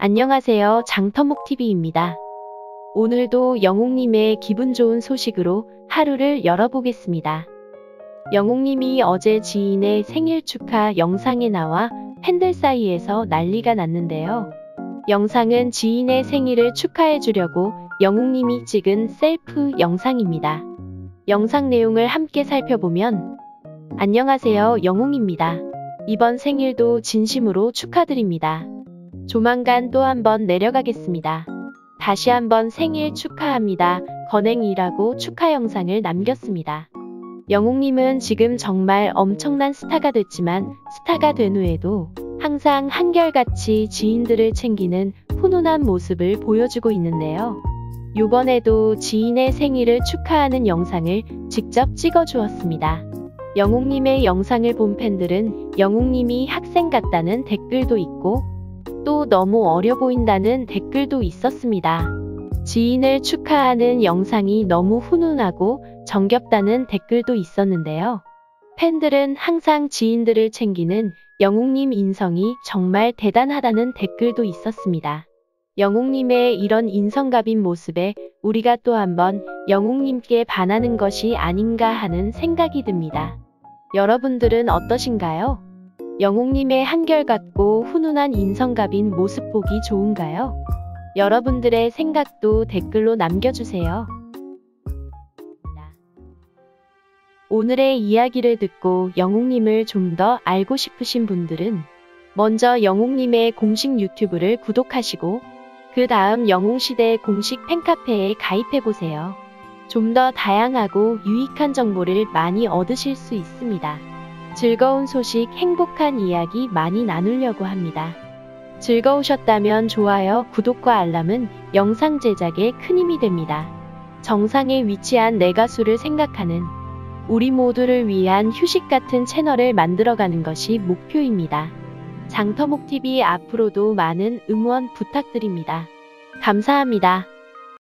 안녕하세요. 장터목TV입니다. 오늘도 영웅님의 기분 좋은 소식으로 하루를 열어보겠습니다. 영웅님이 어제 지인의 생일 축하 영상에 나와 팬들 사이에서 난리가 났는데요. 영상은 지인의 생일을 축하해 주려고 영웅님이 찍은 셀프 영상입니다. 영상 내용을 함께 살펴보면 안녕하세요. 영웅입니다. 이번 생일도 진심으로 축하드립니다. 조만간 또 한번 내려가겠습니다. 다시 한번 생일 축하합니다. 건행이라고 축하 영상을 남겼습니다. 영웅님은 지금 정말 엄청난 스타가 됐지만 스타가 된 후에도 항상 한결같이 지인들을 챙기는 훈훈한 모습을 보여주고 있는데요. 요번에도 지인의 생일을 축하하는 영상을 직접 찍어 주었습니다. 영웅님의 영상을 본 팬들은 영웅님이 학생 같다는 댓글도 있고 또 너무 어려 보인다는 댓글도 있었습니다. 지인을 축하하는 영상이 너무 훈훈하고 정겹다는 댓글도 있었는데요. 팬들은 항상 지인들을 챙기는 영웅님 인성이 정말 대단하다는 댓글도 있었습니다. 영웅님의 이런 인성갑인 모습에 우리가 또 한번 영웅님께 반하는 것이 아닌가 하는 생각이 듭니다. 여러분들은 어떠신가요? 영웅님의 한결같고 훈훈한 인성갑인 모습 보기 좋은가요? 여러분들의 생각도 댓글로 남겨주세요. 오늘의 이야기를 듣고 영웅님을 좀 더 알고 싶으신 분들은 먼저 영웅님의 공식 유튜브를 구독하시고 그 다음 영웅시대 공식 팬카페에 가입해보세요. 좀 더 다양하고 유익한 정보를 많이 얻으실 수 있습니다. 즐거운 소식, 행복한 이야기 많이 나누려고 합니다. 즐거우셨다면 좋아요, 구독과 알람은 영상 제작에 큰 힘이 됩니다. 정상에 위치한 내 가수를 생각하는 우리 모두를 위한 휴식 같은 채널을 만들어가는 것이 목표입니다. 장터목TV 앞으로도 많은 응원 부탁드립니다. 감사합니다.